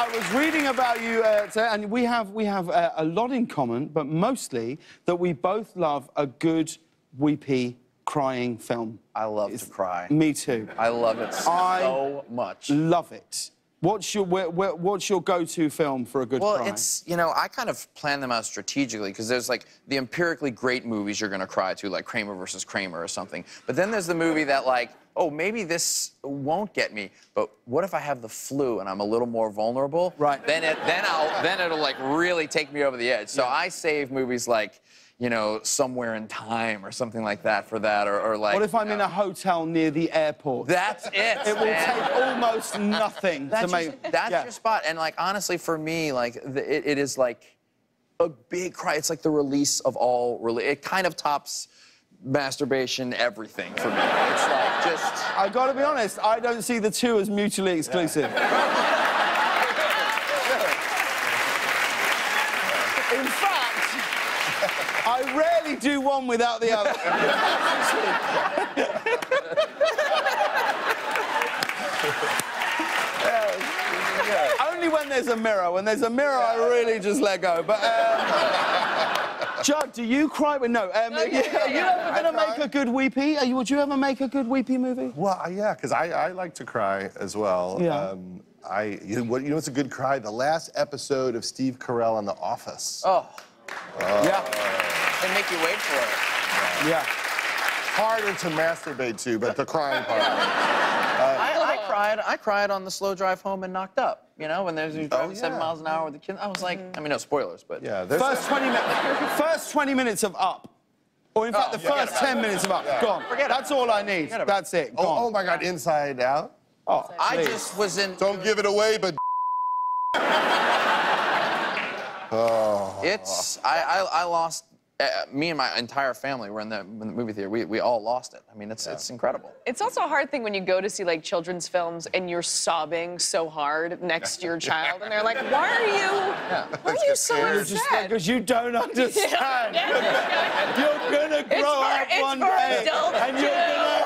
I was reading about you, uh, today, and we have we have uh, a lot in common, but mostly that we both love a good weepy crying film. I love to cry. Me too. I love it so I much. Love it. What's your where, where, what's your go-to film for a good Well, cry? it's you know I kind of plan them out strategically because there's like the empirically great movies you're gonna cry to, like Kramer versus Kramer or something. But then there's the movie that like, oh maybe this won't get me, but what if I have the flu and I'm a little more vulnerable? Right. Then it then I'll then it'll like really take me over the edge. So I save movies like. You know, somewhere in time or something like that for that, or, or like. what if I'm you in a hotel near the airport? That's it. it will man. take almost nothing That's, to your, make. that's yeah. your spot. And like honestly, for me, like the, it, it is like a big cry. It's like the release of all. Really, it kind of tops masturbation, everything for me. It's like just. I got to be honest. I don't see the two as mutually exclusive. In fact, I rarely do one without the other. Yeah. Only when there's a mirror. When there's a mirror, I really just let go. But, um, Judd, do you cry? With, no. Um, yeah, yeah, Are you ever going to make a good weepy? Are you, would you ever make a good weepy movie? Well, I- yeah, because I, I like to cry as well. Yeah. Um, I, you know, what, you know what's a good cry? The last episode of Steve Carell on The Office. Oh, Yeah. And make you wait for it. Yeah. Harder to masturbate to, but the crying part. I, I cried. I cried on the slow drive home and knocked up. You know, when there's you oh, driving seven yeah. miles an hour with the kids, I was like, I mean, no spoilers, but Yeah, there's First 20 minutes. First 20 minutes of Up. Or in fact, oh, the first about 10 minutes of Up. Gone. Forget That's about all I need. That's it. Oh, Gone. oh my God, Inside Out. Oh, I please. just was in. Don't give it away, but It's I I, I lost. Uh, me and my entire family were in the, in the movie theater. We, we all lost it. I mean, it's it's incredible. It's also a hard thing when you go to see like children's films and you're sobbing so hard next to your child, and they're like, "Why are you? Why are you so You're upset?" because you don't understand. You're gonna grow for- up one day, adults and you're gonna